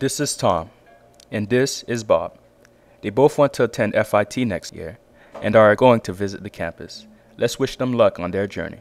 This is Tom, and this is Bob. They both want to attend FIT next year and are going to visit the campus. Let's wish them luck on their journey.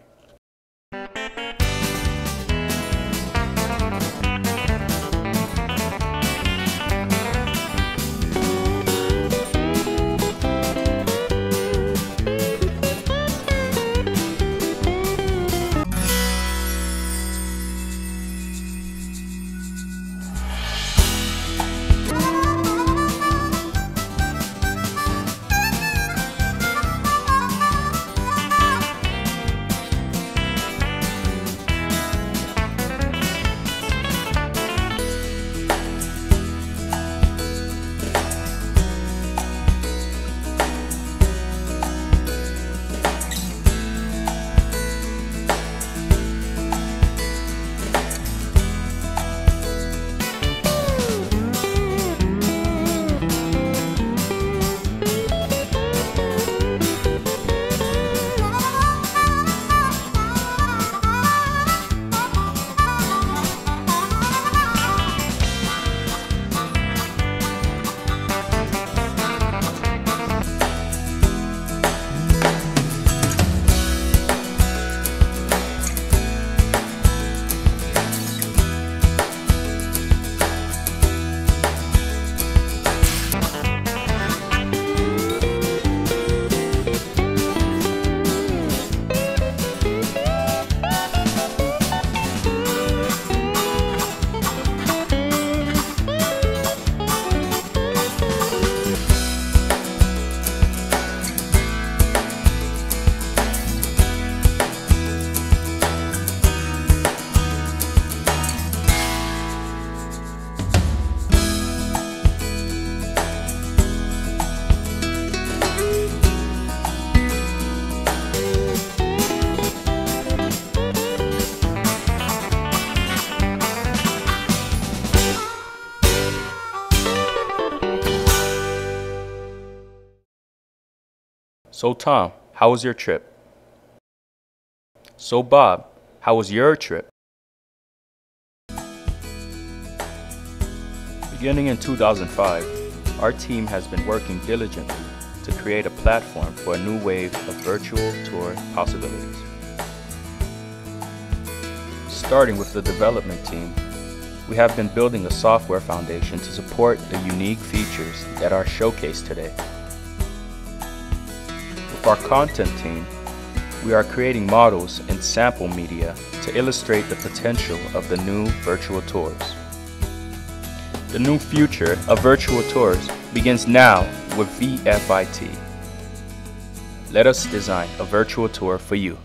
So, Tom, how was your trip? So, Bob, how was your trip? Beginning in 2005, our team has been working diligently to create a platform for a new wave of virtual tour possibilities. Starting with the development team, we have been building a software foundation to support the unique features that are showcased today. Our content team, we are creating models and sample media to illustrate the potential of the new virtual tours. The new future of virtual tours begins now with VFIT. Let us design a virtual tour for you.